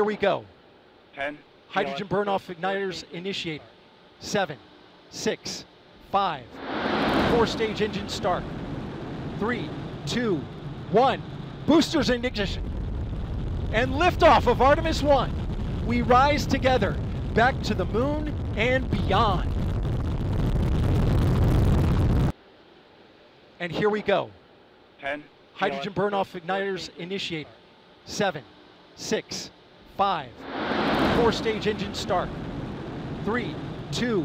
Here we go. 10. Hydrogen burn off igniters initiated. Seven, six, five. Four stage engine start. Three, two, one. Boosters in ignition. And liftoff of Artemis 1. We rise together back to the moon and beyond. And here we go. 10. Hydrogen burn off igniters initiated. Seven, six, five. Four stage engine start. Three, two,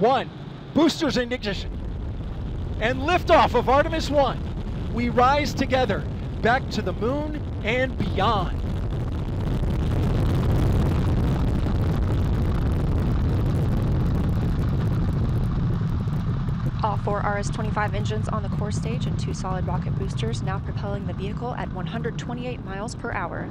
one. Boosters in ignition. And liftoff of Artemis 1. We rise together back to the moon and beyond. All four RS-25 engines on the core stage and two solid rocket boosters now propelling the vehicle at 128 miles per hour.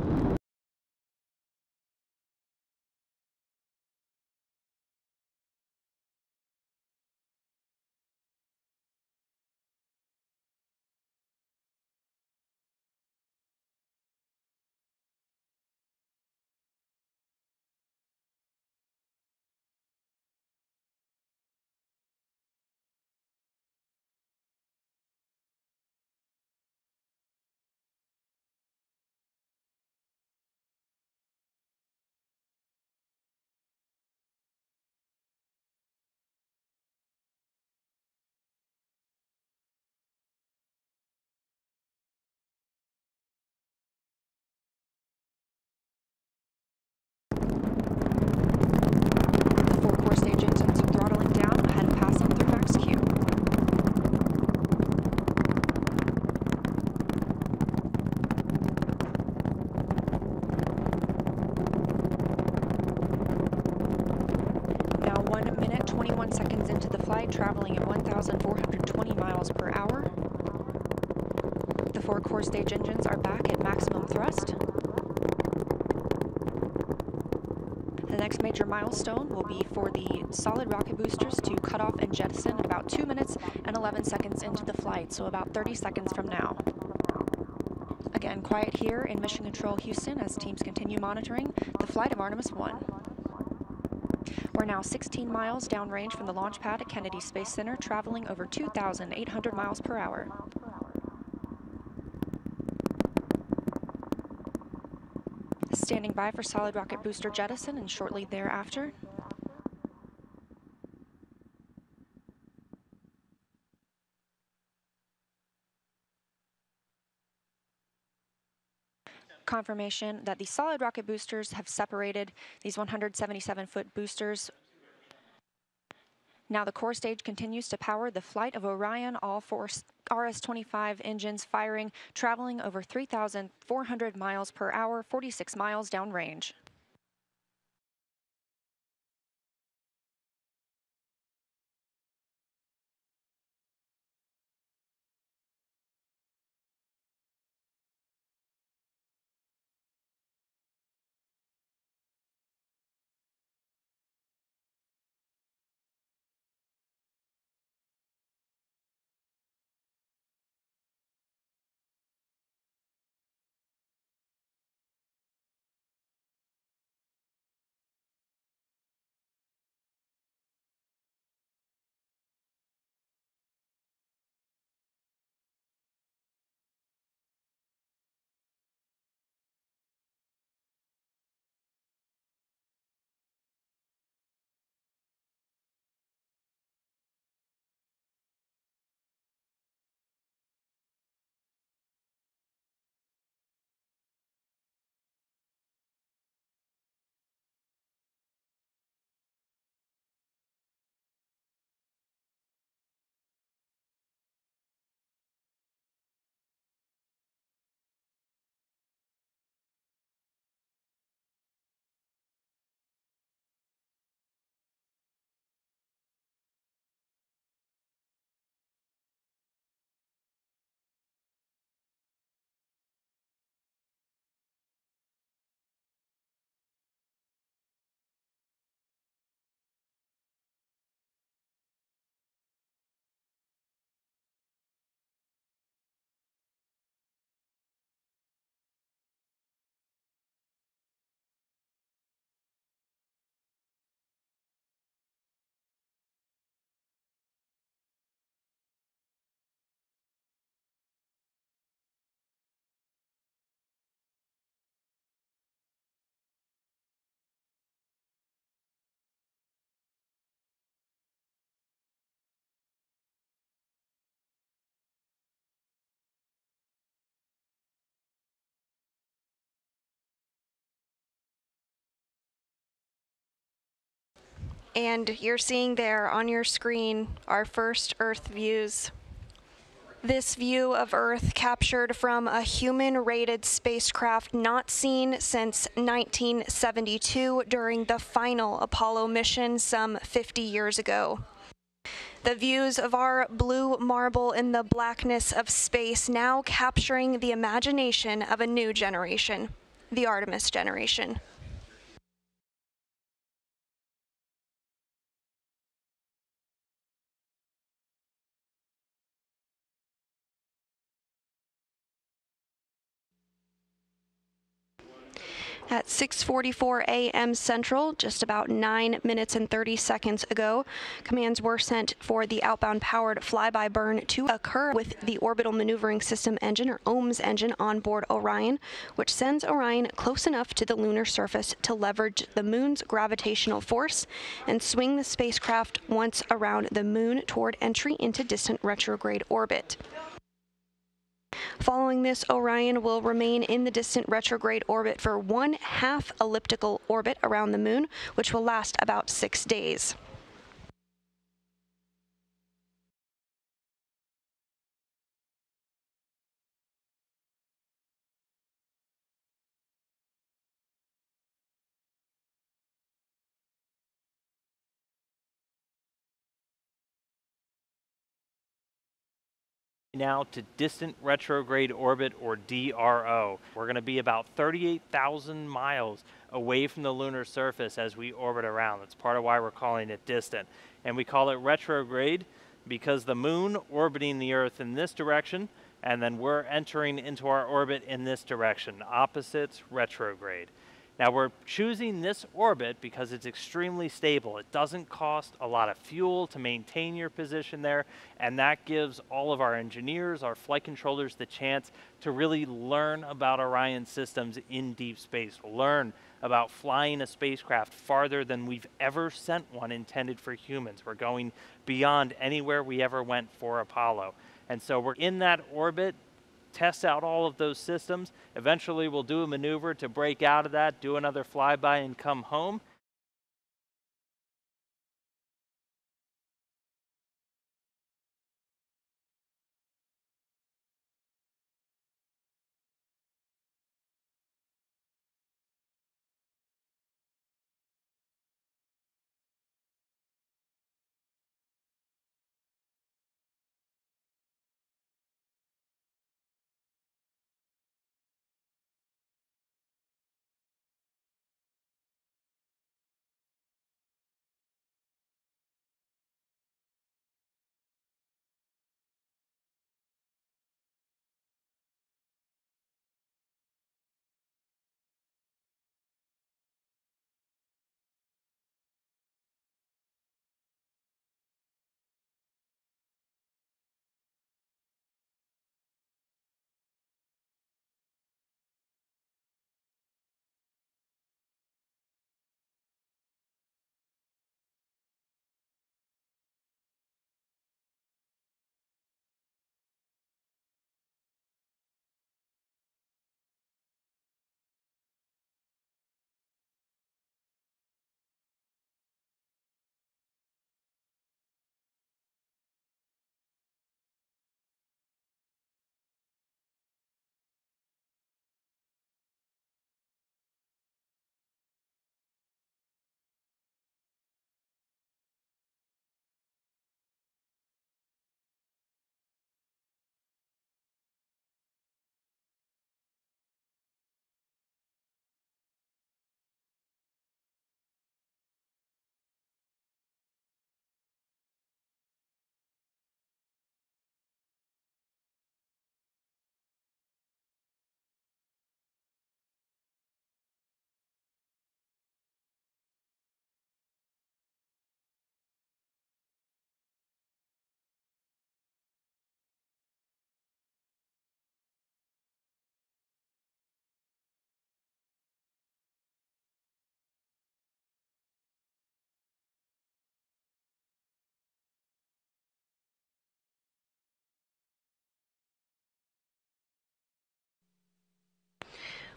The four core stage engines are throttling down ahead of passing through max Q. Now 1 minute 21 seconds into the flight, traveling at 1,420 miles per hour. The four core stage engines are back at maximum thrust. The next major milestone will be for the solid rocket boosters to cut off and jettison about 2 minutes and 11 seconds into the flight, so about 30 seconds from now. Again, quiet here in Mission Control Houston as teams continue monitoring the flight of Artemis 1. We're now 16 miles downrange from the launch pad at Kennedy Space Center, traveling over 2,800 miles per hour. Standing by for solid rocket booster jettison and shortly thereafter. Confirmation that the solid rocket boosters have separated these 177 foot boosters. Now the core stage continues to power the flight of Orion, all four RS-25 engines firing, traveling over 3,400 miles per hour, 46 miles downrange. And you're seeing there on your screen our first Earth views. This view of Earth captured from a human rated spacecraft not seen since 1972 during the final Apollo mission some 50 years ago. The views of our blue marble in the blackness of space now capturing the imagination of a new generation, the Artemis generation. At 6:44 a.m. Central, just about 9 minutes and 30 seconds ago. Commands were sent for the outbound powered flyby burn to occur with the orbital maneuvering system engine or OMS engine on board Orion, which sends Orion close enough to the lunar surface to leverage the moon's gravitational force and swing the spacecraft once around the moon toward entry into distant retrograde orbit. Following this, Orion will remain in the distant retrograde orbit for one half elliptical orbit around the moon, which will last about six days. Now to distant retrograde orbit or DRO. We're going to be about 38,000 miles away from the lunar surface as we orbit around. That's part of why we're calling it distant. And we call it retrograde because the moon orbiting the Earth in this direction and then we're entering into our orbit in this direction. Opposites retrograde. Now we're choosing this orbit because it's extremely stable. It doesn't cost a lot of fuel to maintain your position there, and that gives all of our engineers, our flight controllers, the chance to really learn about Orion systems in deep space, learn about flying a spacecraft farther than we've ever sent one intended for humans. We're going beyond anywhere we ever went for Apollo. And so we're in that orbit test out all of those systems. Eventually, we'll do a maneuver to break out of that, do another flyby, and come home.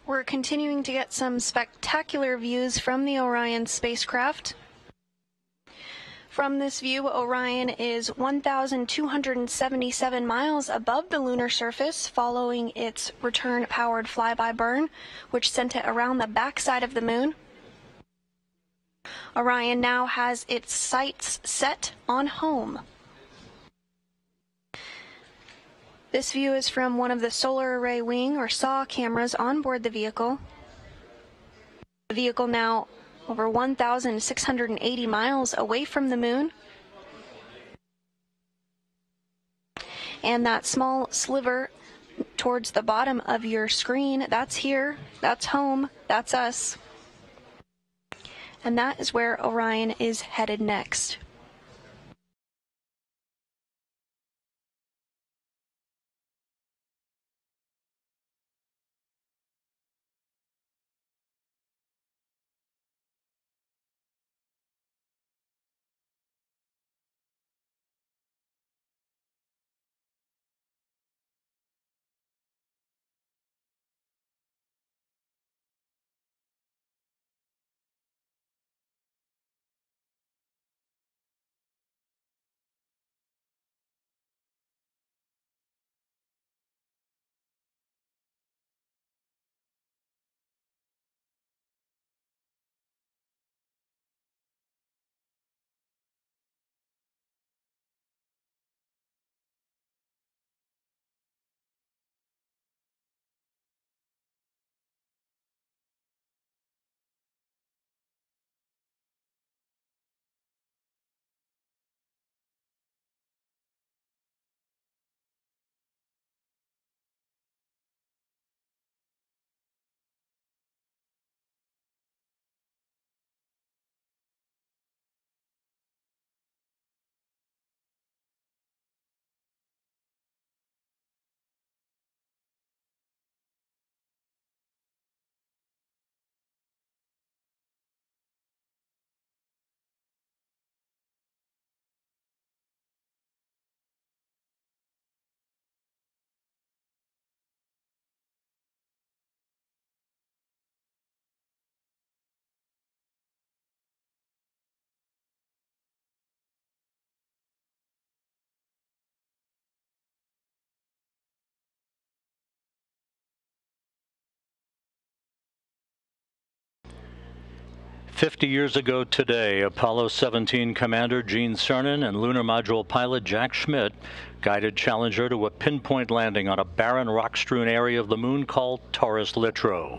We're continuing to get some spectacular views from the Orion spacecraft. From this view, Orion is 1,277 miles above the lunar surface following its return powered flyby burn, which sent it around the backside of the moon. Orion now has its sights set on home. This view is from one of the solar array wing or SAW cameras on board the vehicle. The vehicle now over 1,680 miles away from the moon. And that small sliver towards the bottom of your screen, that's here, that's home, that's us. And that is where Orion is headed next. Fifty years ago today, Apollo 17 Commander Gene Cernan and lunar module pilot Jack Schmitt guided Challenger to a pinpoint landing on a barren rock-strewn area of the moon called Taurus Littrow.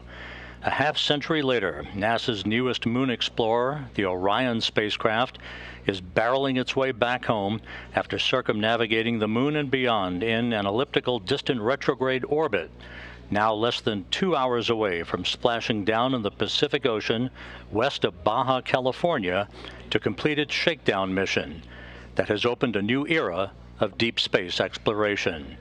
A half century later, NASA's newest moon explorer, the Orion spacecraft, is barreling its way back home after circumnavigating the moon and beyond in an elliptical distant retrograde orbit now less than two hours away from splashing down in the Pacific Ocean west of Baja, California, to complete its shakedown mission that has opened a new era of deep space exploration.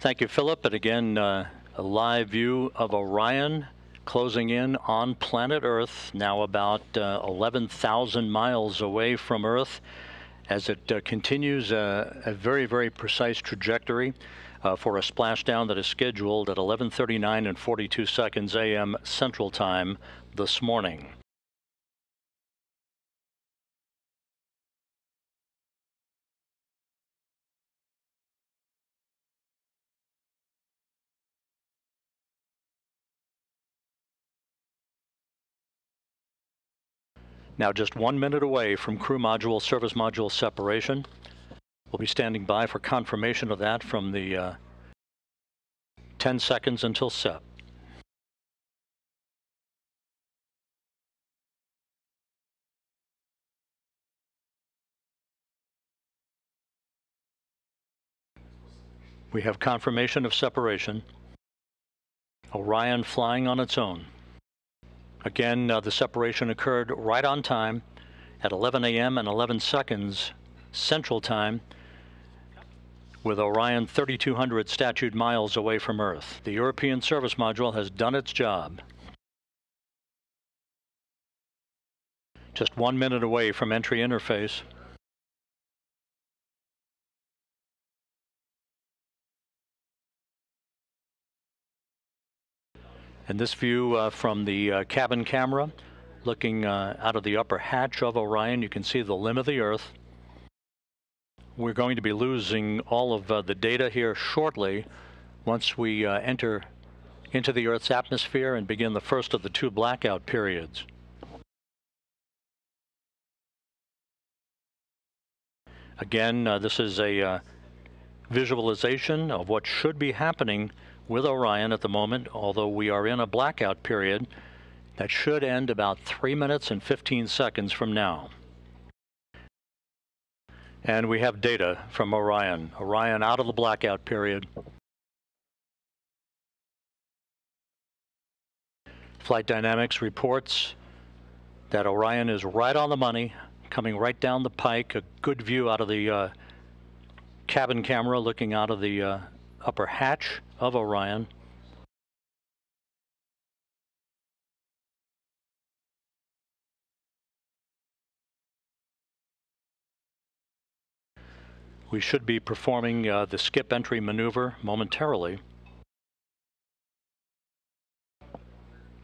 Thank you, Philip. And again, uh, a live view of Orion closing in on planet Earth, now about uh, 11,000 miles away from Earth, as it uh, continues a, a very, very precise trajectory uh, for a splashdown that is scheduled at 11:39 and 42 seconds a.m. Central Time this morning. Now just one minute away from crew module service module separation. We'll be standing by for confirmation of that from the uh, 10 seconds until SEP. We have confirmation of separation. Orion flying on its own. Again, uh, the separation occurred right on time at 11 a.m. and 11 seconds Central Time with Orion 3200 statute miles away from Earth. The European Service Module has done its job. Just one minute away from entry interface. And this view uh, from the uh, cabin camera looking uh, out of the upper hatch of Orion. You can see the limb of the Earth. We're going to be losing all of uh, the data here shortly once we uh, enter into the Earth's atmosphere and begin the first of the two blackout periods. Again, uh, this is a uh, visualization of what should be happening with Orion at the moment, although we are in a blackout period that should end about 3 minutes and 15 seconds from now. And we have data from Orion. Orion out of the blackout period. Flight Dynamics reports that Orion is right on the money, coming right down the pike. A good view out of the uh, cabin camera looking out of the uh, upper hatch of Orion. We should be performing uh, the skip entry maneuver momentarily.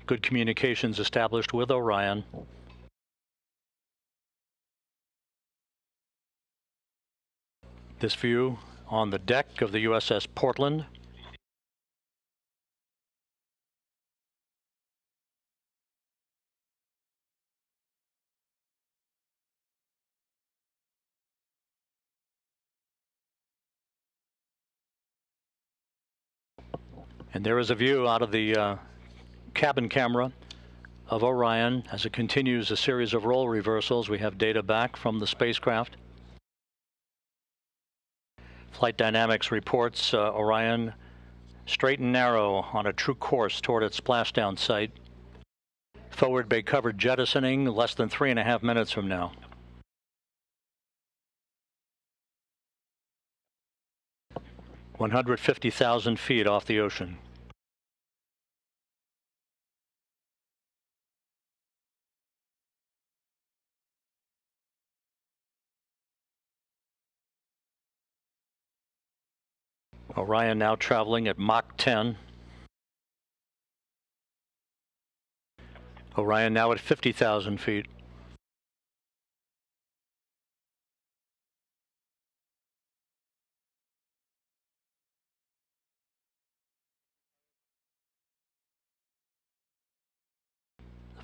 Good communications established with Orion. This view on the deck of the USS Portland. And there is a view out of the uh, cabin camera of Orion as it continues a series of roll reversals. We have data back from the spacecraft. Flight Dynamics reports uh, Orion straight and narrow on a true course toward its splashdown site. Forward bay covered jettisoning less than three and a half minutes from now. One hundred fifty thousand feet off the ocean. Orion now traveling at Mach 10. Orion now at 50,000 feet.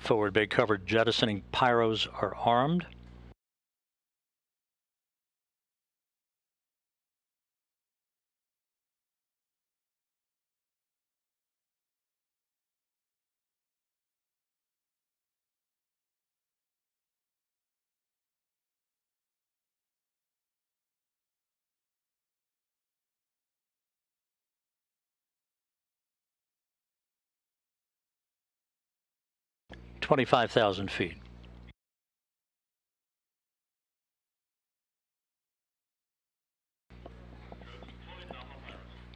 Forward bay covered jettisoning pyros are armed. 25,000 feet.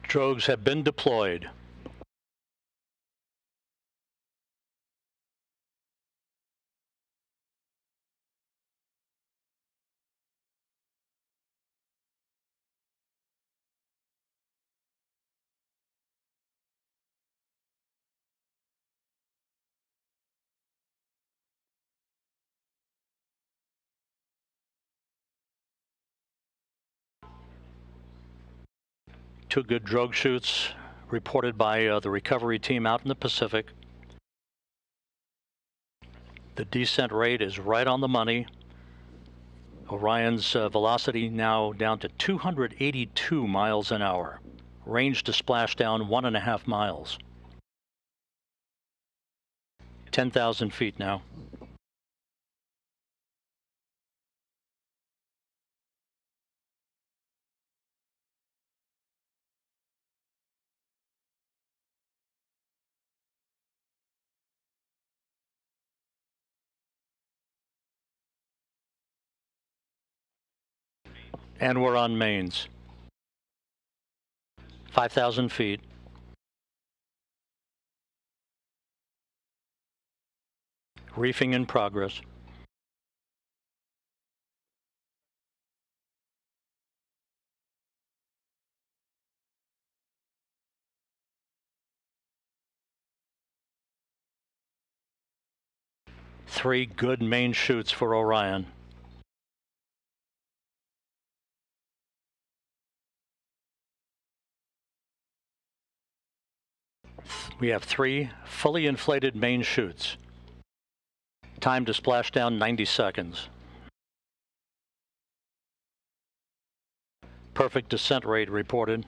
Drogues have been deployed. Two good drogue chutes reported by uh, the recovery team out in the Pacific. The descent rate is right on the money. Orion's uh, velocity now down to 282 miles an hour. Range to splashdown one and a half miles. 10,000 feet now. And we're on mains. 5,000 feet. Reefing in progress. three good main chutes for Orion. We have three fully inflated main chutes. Time to splash down 90 seconds. Perfect descent rate reported.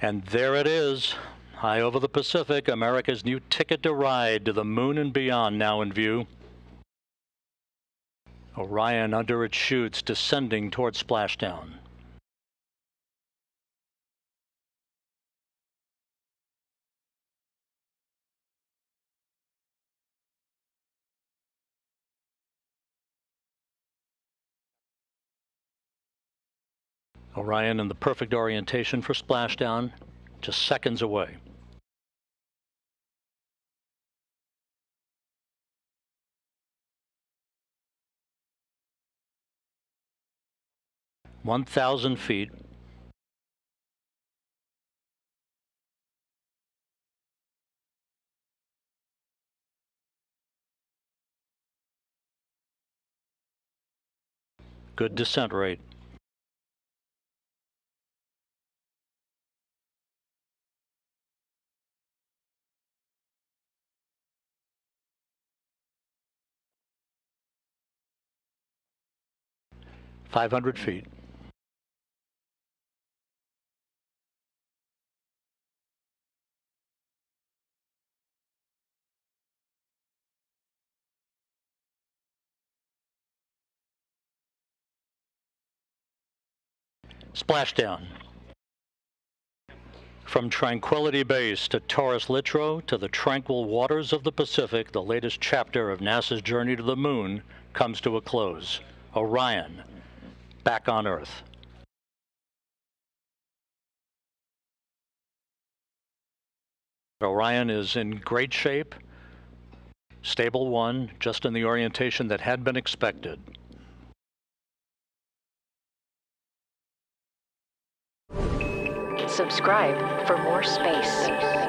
And there it is, high over the Pacific, America's new ticket to ride to the moon and beyond now in view. Orion under its chutes descending toward splashdown. Orion in the perfect orientation for splashdown, just seconds away. One thousand feet. Good descent rate. Five hundred feet. Splashdown. From Tranquility Base to Taurus Littrow to the tranquil waters of the Pacific, the latest chapter of NASA's journey to the moon comes to a close. Orion, back on Earth. Orion is in great shape, stable one, just in the orientation that had been expected. Subscribe for more space.